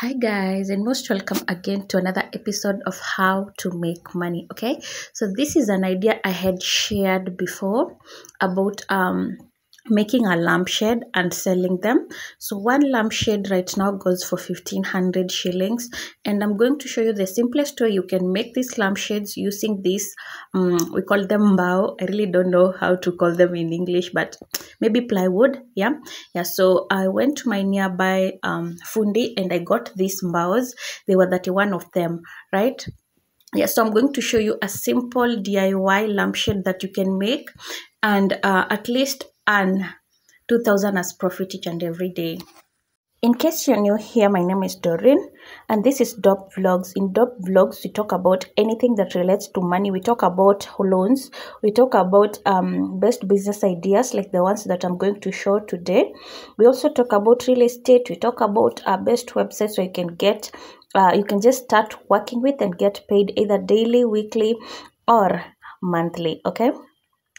Hi, guys, and most welcome again to another episode of How to Make Money. Okay, so this is an idea I had shared before about um making a lampshade and selling them. So, one lampshade right now goes for 1500 shillings, and I'm going to show you the simplest way you can make these lampshades using this. Um, we call them bao. I really don't know how to call them in English, but maybe plywood. Yeah, yeah. So, I went to my nearby um, Fundi and I got these baos. They were 31 of them, right? yeah so i'm going to show you a simple diy lampshade that you can make and uh, at least earn 2000 as profit each and every day in case you're new here, my name is Doreen, and this is Dorpe Vlogs. In Dorpe Vlogs, we talk about anything that relates to money. We talk about loans. We talk about um, best business ideas like the ones that I'm going to show today. We also talk about real estate. We talk about our best websites so you can get, uh, you can just start working with and get paid either daily, weekly, or monthly. Okay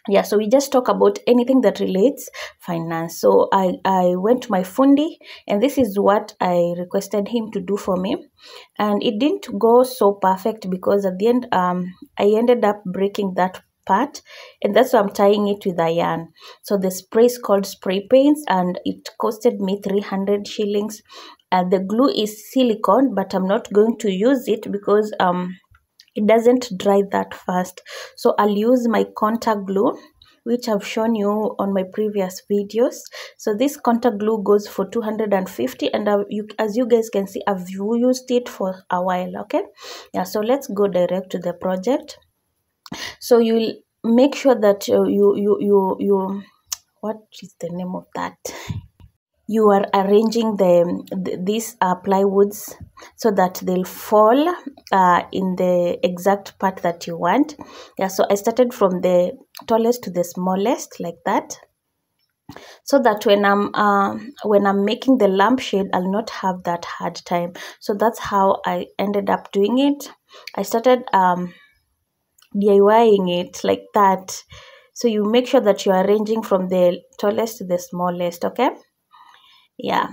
yeah so we just talk about anything that relates finance. So i i went to my fundi and this is what i requested him to do for me. And it didn't go so perfect because at the end um i ended up breaking that part and that's why i'm tying it with a yarn so the spray is called spray paints and it costed me 300 shillings. And the glue is silicone but i'm not going to use it because um it doesn't dry that fast. So i'll use my contact glue which i've shown you on my previous videos. So this contact glue goes for 250 and uh, you, as you guys can see i've used it for a while okay? Yeah so let's go direct to the project. So you'll make sure that you you you you, you what is the name of that you are arranging the, the these uh, plywoods so that they'll fall uh, in the exact part that you want. Yeah so i started from the tallest to the smallest like that. So that when i'm uh, when i'm making the lampshade i'll not have that hard time. So that's how i ended up doing it. I started um diying it like that. So you make sure that you're arranging from the tallest to the smallest okay yeah.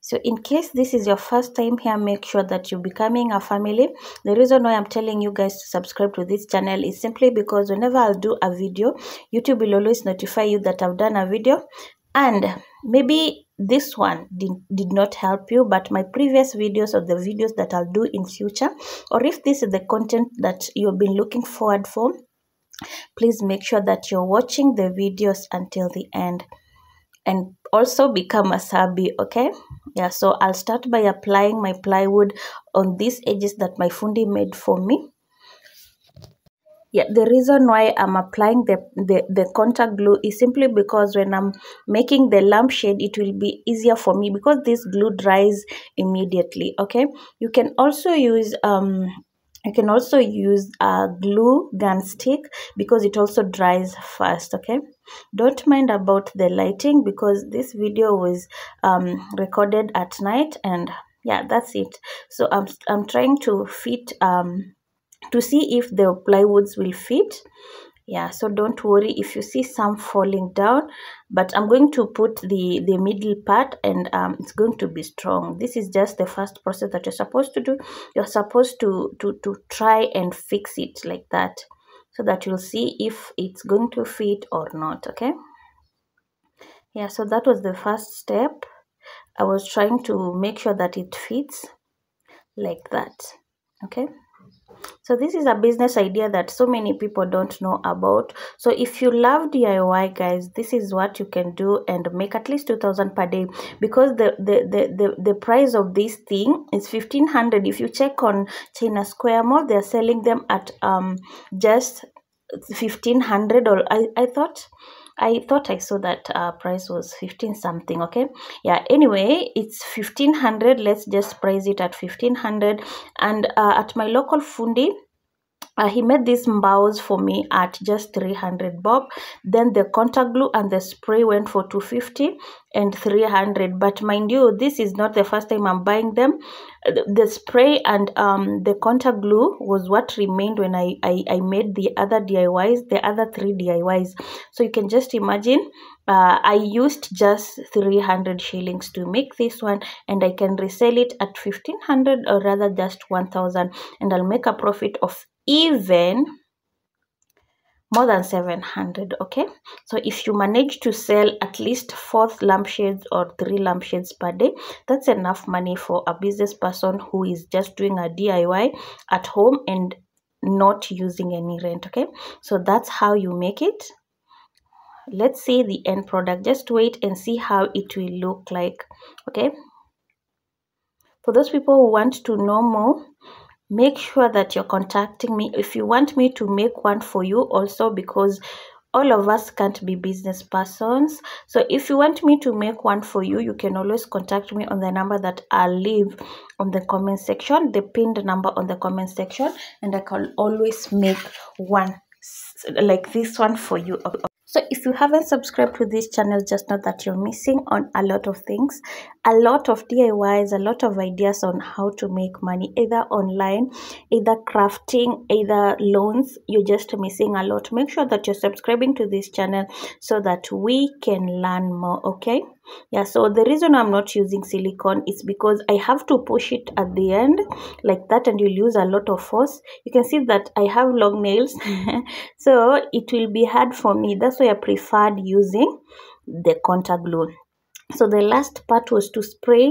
So in case this is your first time here make sure that you're becoming a family. The reason why i'm telling you guys to subscribe to this channel is simply because whenever i'll do a video youtube will always notify you that i've done a video. And maybe this one did, did not help you but my previous videos or the videos that i'll do in future or if this is the content that you've been looking forward for please make sure that you're watching the videos until the end. And also become a sabi okay? Yeah so i'll start by applying my plywood on these edges that my fundi made for me. Yeah the reason why i'm applying the, the the contact glue is simply because when i'm making the lampshade it will be easier for me because this glue dries immediately okay? You can also use um you can also use a glue gun stick because it also dries fast okay? Don't mind about the lighting because this video was um, recorded at night and yeah that's it. So i'm, I'm trying to fit um, to see if the plywoods will fit yeah so don't worry if you see some falling down but i'm going to put the the middle part and um, it's going to be strong. This is just the first process that you're supposed to do. You're supposed to to to try and fix it like that so that you'll see if it's going to fit or not okay? Yeah so that was the first step. I was trying to make sure that it fits like that okay so this is a business idea that so many people don't know about. So if you love diy guys this is what you can do and make at least 2000 per day. Because the the the the, the price of this thing is 1500 if you check on china square mall they're selling them at um just 1500 or i i thought I thought I saw that uh, price was 15 something okay? Yeah anyway it's 1500 let's just price it at 1500 and uh, at my local fundi uh, he made these baos for me at just 300 bob. Then the contact glue and the spray went for 250 and 300 but mind you this is not the first time i'm buying them. The spray and um the contact glue was what remained when I, I i made the other diys the other three diys so you can just imagine uh, i used just 300 shillings to make this one and i can resell it at 1500 or rather just 1000 and i'll make a profit of even more than 700 okay? So if you manage to sell at least four lampshades or three lampshades per day that's enough money for a business person who is just doing a diy at home and not using any rent okay? So that's how you make it. Let's see the end product. Just wait and see how it will look like okay? For those people who want to know more make sure that you're contacting me. If you want me to make one for you also because all of us can't be business persons. So if you want me to make one for you you can always contact me on the number that i'll leave on the comment section the pinned number on the comment section and i can always make one like this one for you so if you haven't subscribed to this channel, just know that you're missing on a lot of things, a lot of DIYs, a lot of ideas on how to make money, either online, either crafting, either loans. You're just missing a lot. Make sure that you're subscribing to this channel so that we can learn more, okay? Yeah so the reason i'm not using silicone is because i have to push it at the end like that and you'll use a lot of force. You can see that i have long nails so it will be hard for me. That's why i preferred using the contact glue. So the last part was to spray.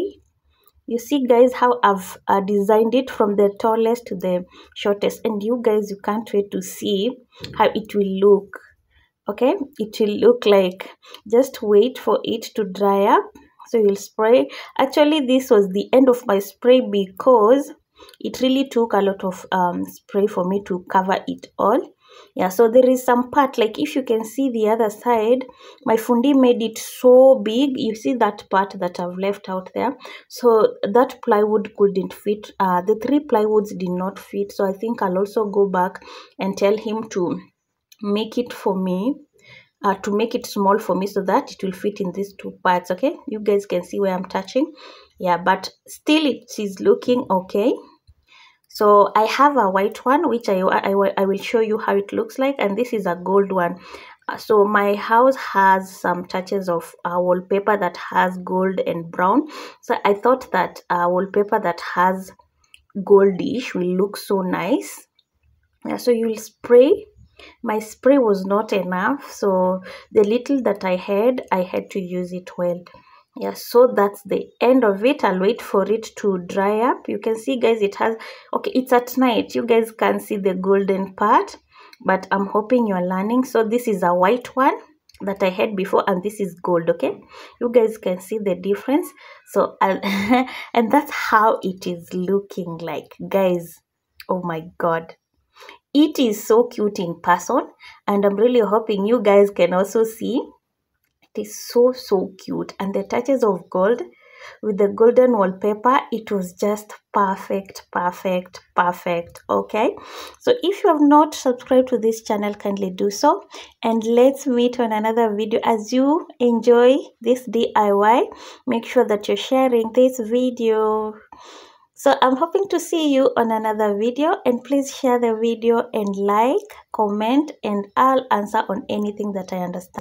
You see guys how i've uh, designed it from the tallest to the shortest and you guys you can't wait to see how it will look okay? It will look like just wait for it to dry up. So you'll spray. Actually this was the end of my spray because it really took a lot of um, spray for me to cover it all. Yeah so there is some part like if you can see the other side my fundi made it so big. You see that part that i've left out there? So that plywood couldn't fit. Uh the three plywoods did not fit. So i think i'll also go back and tell him to make it for me uh, to make it small for me so that it will fit in these two parts okay? You guys can see where i'm touching. Yeah but still it is looking okay. So i have a white one which I, I, I will show you how it looks like and this is a gold one. Uh, so my house has some touches of uh, wallpaper that has gold and brown. So i thought that uh, wallpaper that has goldish will look so nice. Yeah, so you'll spray my spray was not enough so the little that i had i had to use it well. Yeah so that's the end of it. I'll wait for it to dry up. You can see guys it has okay it's at night. You guys can see the golden part but i'm hoping you're learning. So this is a white one that i had before and this is gold okay? You guys can see the difference. So and that's how it is looking like guys. Oh my god it is so cute in person and i'm really hoping you guys can also see. It is so so cute. And the touches of gold with the golden wallpaper it was just perfect perfect perfect okay? So if you have not subscribed to this channel kindly do so. And let's meet on another video. As you enjoy this diy make sure that you're sharing this video so i'm hoping to see you on another video and please share the video and like comment and i'll answer on anything that i understand